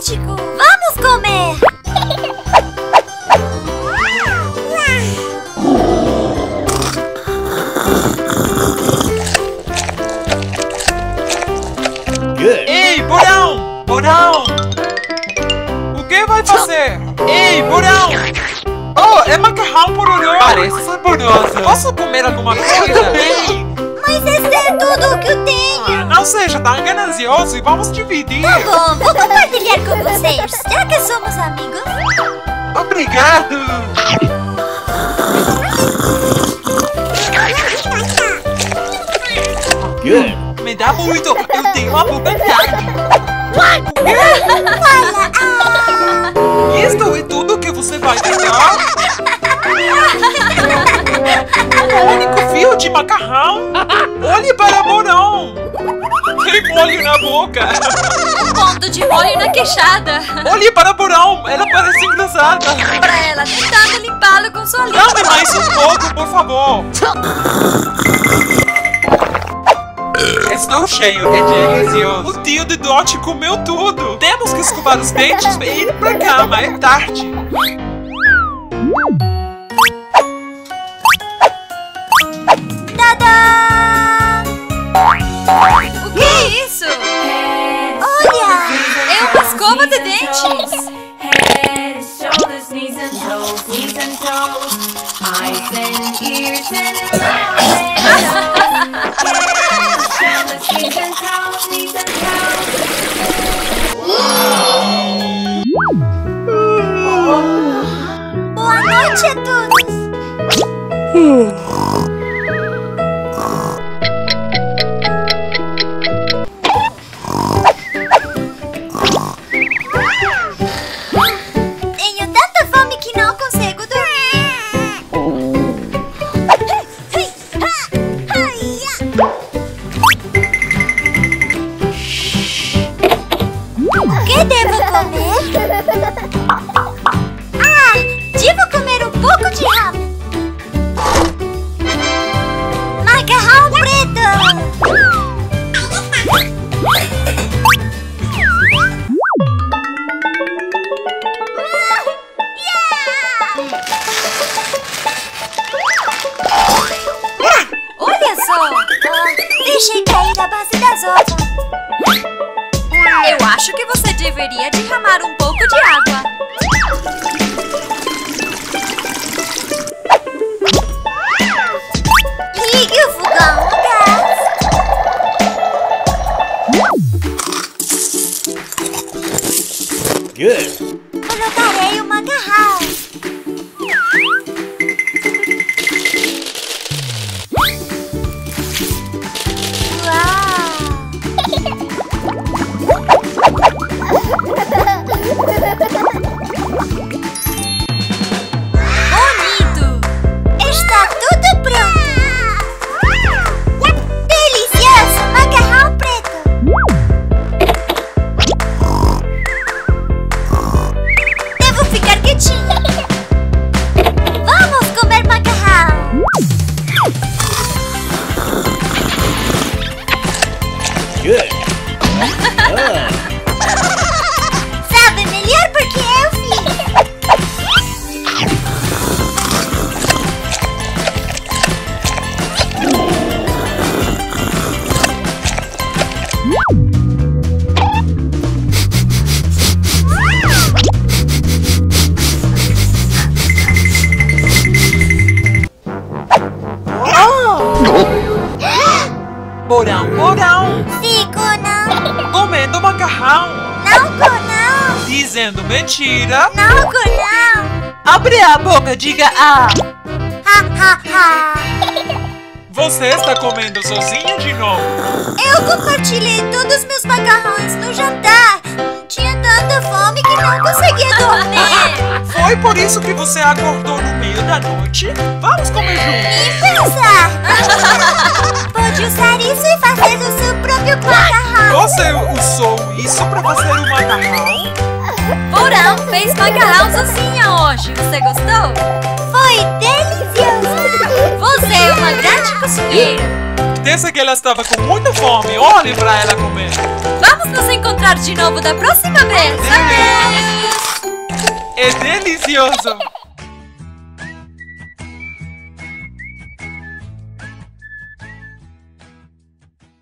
fantástico! Vamos comer! Ei, Borão! Borão! O que vai fazer? Ei, Borão! Oh, é macarrão pororô! Parece saboroso. Posso comer alguma coisa? Eu também! Mas esse é tudo o que eu tenho! Não seja tão ganancioso e vamos dividir. Tá bom, vou compartilhar com vocês, já que somos amigos. Obrigado! Good. Me dá muito! Eu tenho uma boca grande! Isto de macarrão? Olhe para Borão! Tem molho na boca! Um ponto de molho na queixada. Olhe para Borão! Ela parece engraçada! Pra ela tentando limpá-lo com sua língua. Dá-me mais um pouco, por favor! Estou cheio, é delicioso! O tio de Dot comeu tudo! Temos que escovar os dentes e ir pra cama, é tarde! Uma escova de dentes. Head, shoulders, knees and toes, knees and toes, eyes and ears and mouth and nose. Head, shoulders, knees and toes, knees and toes. Boa noite a todos! Que devo comer? Ah, devo comer um pouco de ramen. Macarrão preto. Ah, deixei cair a base das outras. Acho que você deveria derramar um pouco de água. うん。Não co não. Dizendo mentira! Não não. Abre a boca, diga ah! Ha ha ha. Você está comendo sozinha de novo? Eu compartilhei todos meus macarrões no jantar. Tinha tanta fome que não conseguia dormir. Foi por isso que você acordou no meio da noite? Vamos comer juntos! Nem pensar. Pode usar isso e fazer o seu próprio macarrão. Você usou isso pra fazer um macarrão? Porão fez macarrão sozinha hoje. Você gostou? Foi delicioso! Você é uma grande cozinheira. Pensa que ela estava com muita fome. Olhe pra ela comer. Vamos nos encontrar de novo da próxima vez. É delicioso!